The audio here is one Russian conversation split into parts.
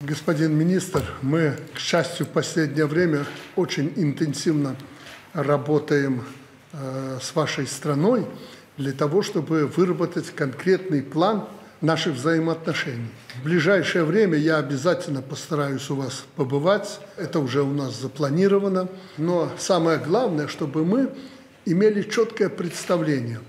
Господин министр, мы, к счастью, в последнее время очень интенсивно работаем э, с вашей страной для того, чтобы выработать конкретный план наших взаимоотношений. В ближайшее время я обязательно постараюсь у вас побывать, это уже у нас запланировано, но самое главное, чтобы мы имели четкое представление,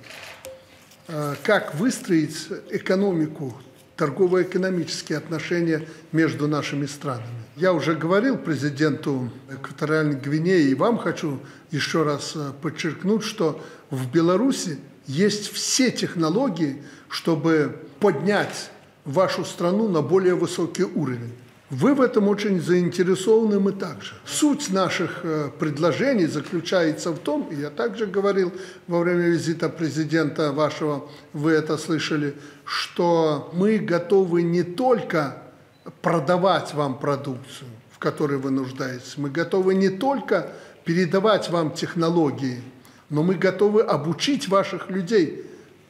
э, как выстроить экономику торгово-экономические отношения между нашими странами. Я уже говорил президенту Экваториальной Гвинеи, и вам хочу еще раз э, подчеркнуть, что в Беларуси есть все технологии, чтобы поднять вашу страну на более высокий уровень. Вы в этом очень заинтересованы, мы также. Суть наших э, предложений заключается в том, я также говорил во время визита президента вашего, вы это слышали, что мы готовы не только продавать вам продукцию, в которой вы нуждаетесь, мы готовы не только передавать вам технологии, но мы готовы обучить ваших людей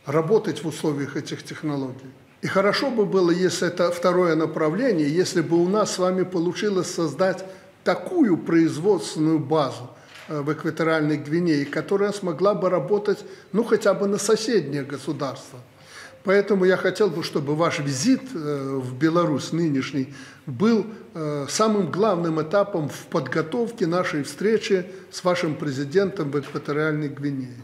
работать в условиях этих технологий. И хорошо бы было, если это второе направление, если бы у нас с вами получилось создать такую производственную базу э, в экваториальной Гвинее, которая смогла бы работать, ну, хотя бы на соседнее государство. Поэтому я хотел бы, чтобы ваш визит э, в Беларусь нынешний был э, самым главным этапом в подготовке нашей встречи с вашим президентом в экваториальной Гвинее.